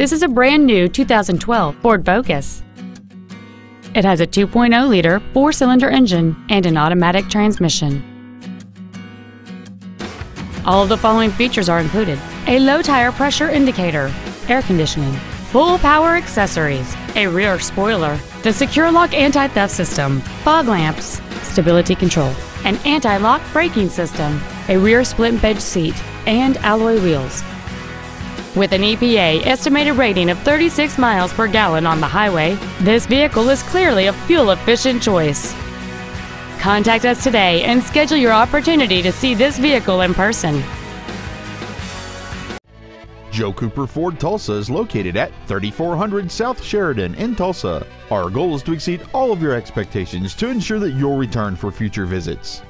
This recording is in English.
This is a brand new 2012 Ford Focus. It has a 2.0-liter four-cylinder engine and an automatic transmission. All of the following features are included. A low tire pressure indicator, air conditioning, full power accessories, a rear spoiler, the Secure Lock anti-theft system, fog lamps, stability control, an anti-lock braking system, a rear split bench seat, and alloy wheels. With an EPA estimated rating of 36 miles per gallon on the highway, this vehicle is clearly a fuel-efficient choice. Contact us today and schedule your opportunity to see this vehicle in person. Joe Cooper Ford Tulsa is located at 3400 South Sheridan in Tulsa. Our goal is to exceed all of your expectations to ensure that you'll return for future visits.